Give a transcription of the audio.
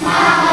사